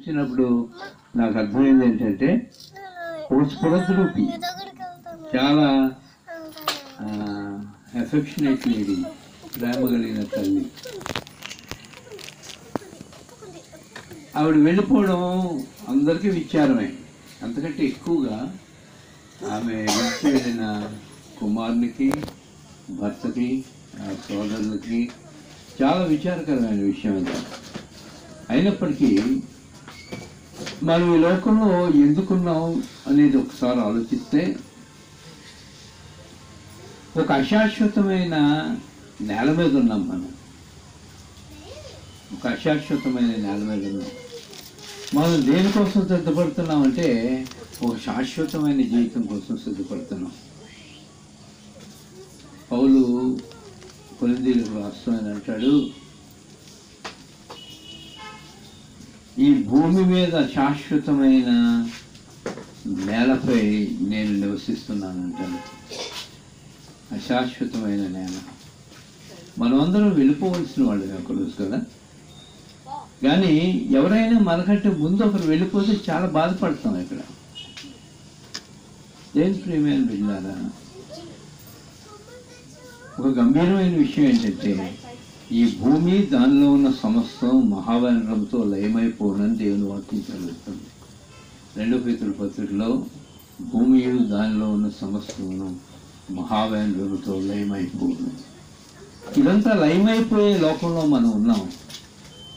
చూసినప్పుడు నాకు అర్థమైంది ఏంటంటే ఓ స్ఫురద్రూపి చాలా ఎఫెక్షనేట్ లేడీ ప్రేమ కలిగిన తల్లి. ఆవిడ వెళ్ళిపోవడం అందరికీ విచారమే. అంతకంటే ఎక్కువగా ఆమె విడిచి వెళ్ళిన కుమారునికి భర్తకి సోదరులకి చాలా విచారకరమైన విషయం అది. అయినప్పటికీ మనం ఈ లోకంలో ఎందుకున్నాం అనేది ఒకసారి ఆలోచిస్తే ఒక అశాశ్వతమైన నేల మీద ఉన్నాం మనం. ఒక అశాశ్వతమైన నేల మీద ఉన్నాం. మనం దేనికోసం సిద్ధపడుతున్నాం అంటే ఒక శాశ్వతమైన జీవితం కోసం సిద్ధపడుతున్నాం. పౌలు కొలిందీలకు రాస్తామని అంటాడు ఈ భూమి మీద శాశ్వతమైన నేలపై నేను నివసిస్తున్నాను అంటాను అశాశ్వతమైన నేల. మనమందరం వెళ్ళిపోవలసిన వాళ్ళు ఒకరోజు కదా? కానీ ఎవరైనా మనకంటే ముందు ఒకరు వెళ్ళిపోతే చాలా బాధపడతాం ఇక్కడ. ఏం ప్రేమైన వెళ్ళారా ఒక గంభీరమైన విషయం ఏంటంటే ఈ భూమి దానిలో ఉన్న సమస్తం మహావేంద్రంతో లయమైపోనని దేవుని వాక్యం చదువుతుంది రెండో పేతుల పత్రికలో భూమి దానిలో ఉన్న సమస్తమును మహావేంద్రులతో లయమైపోను. ఇదంతా లయమైపోయే లోకంలో మనం ఉన్నాం.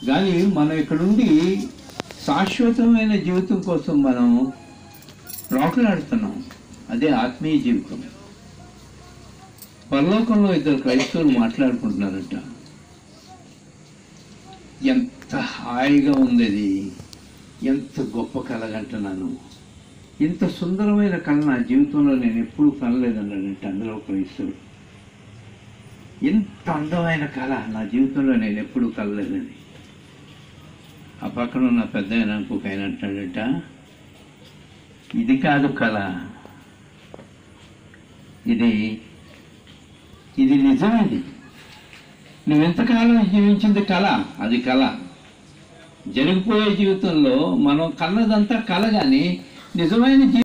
కానీ మనం ఇక్కడుండి శాశ్వతమైన జీవితం కోసం మనం రాకులాడుతున్నాం. అదే ఆత్మీయ జీవితం. పరలోకంలో ఇద్దరు క్రైస్తవులు మాట్లాడుకుంటున్నారట. ఎంత హాయిగా ఉంది అది ఎంత గొప్ప కలగంటున్నాను. ఇంత సుందరమైన కళ నా జీవితంలో నేను ఎప్పుడూ కనలేదన్నాడంటే అందులో క్రైస్తుడు ఎంత అందమైన కళ నా జీవితంలో నేను ఎప్పుడూ కలలేదని ఆ పక్కన ఉన్న పెద్ద ఆయన ఇంకొక ఆయన అంటాడట ఇది కాదు కళ. ఇది ఇది నిజమేది. నువ్వెంతకాలం జీవించింది కళ? అది కళ. జరిగిపోయే జీవితంలో మనం కన్నదంతా కళ కానీ నిజమైన